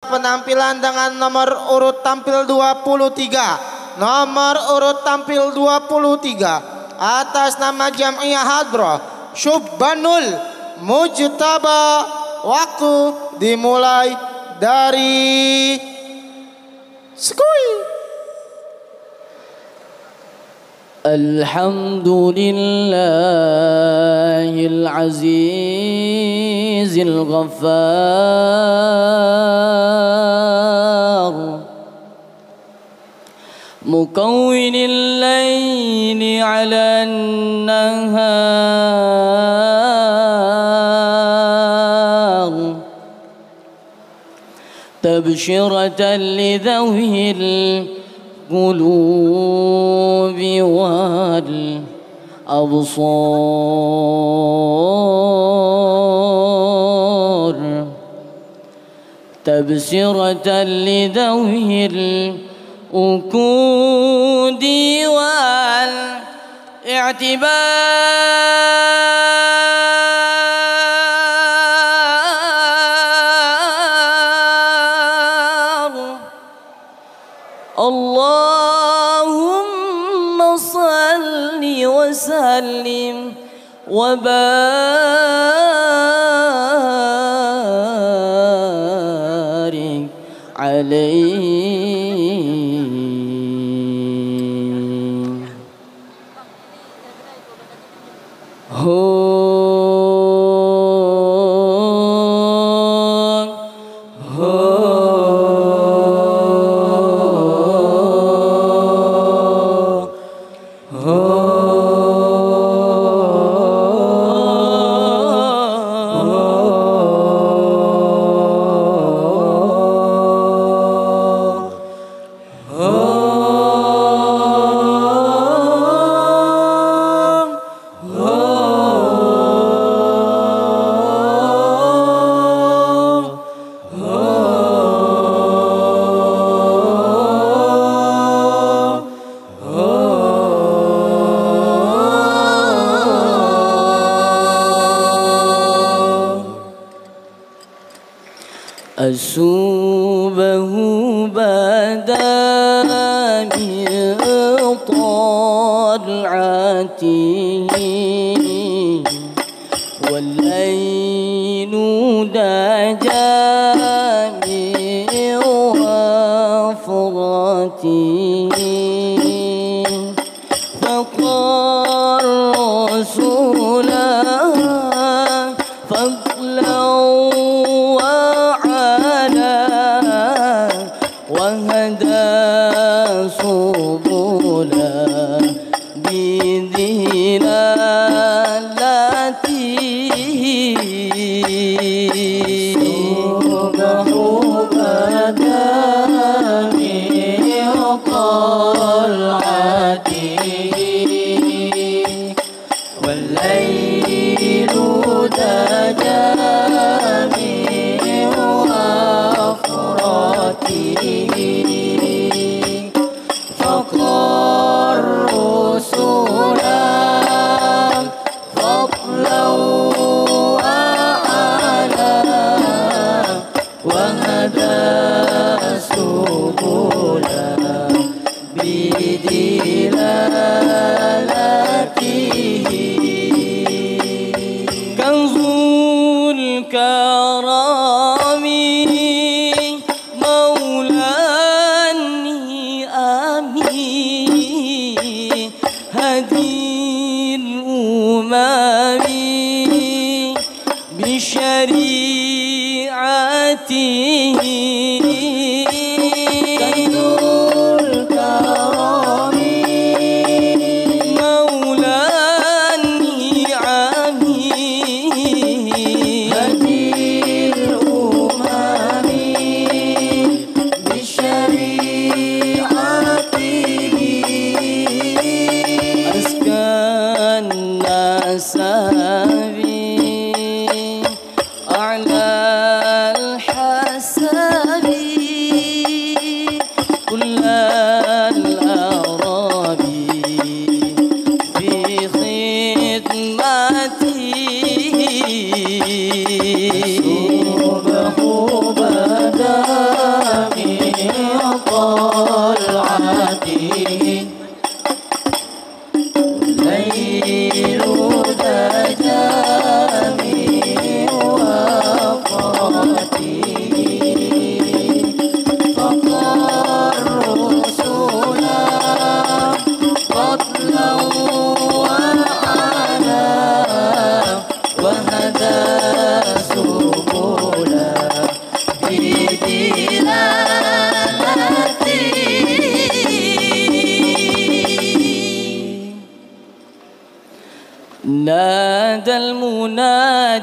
Penampilan dengan nomor urut tampil 23. Nomor urut tampil 23. Atas nama Jam'iyah Hadroh. Syubbanul Mujtaba. Waktu dimulai dari Skui. الحمد لله العزيز الغفار. مكون الليل على النهار. تبشرة لذوي القلوب والأبصار تبصرة لذوي الأكود والإعتبار وسلم وبارك عليه. أسوبه بدا من طلعته. والليل دجا وهدى سبلا بدلالته بدا be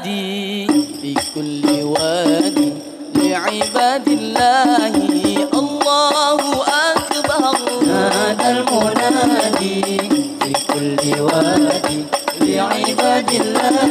منادي في كل وادي لعباد الله. الله أكبر. هذا المنادي في كل وادي لعباد الله.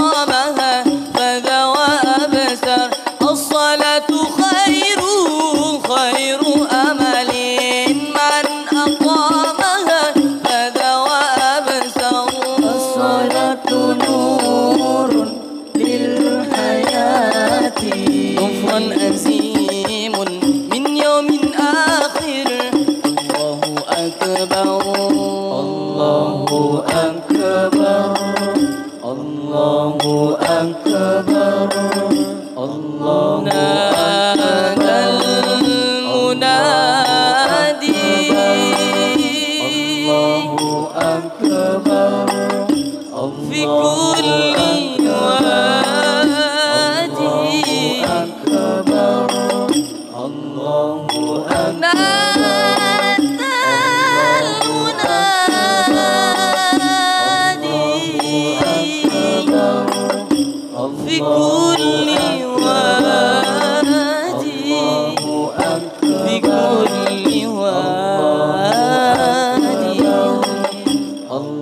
One. and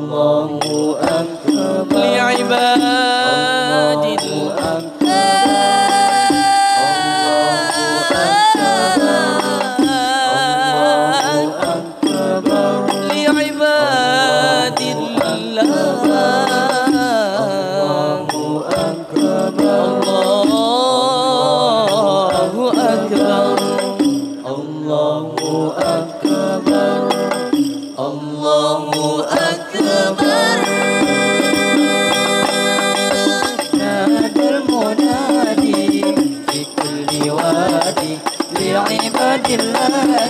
الله أكبر. لعباد الله أكبر. Yoni love.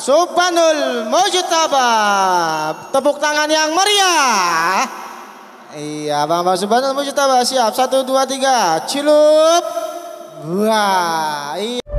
Subhanul Mujtaba. Tepuk tangan yang meriah. Iya, Bang Bang Subhanul Mujtaba siap. Satu, dua, tiga. Cilup. Wah, iya.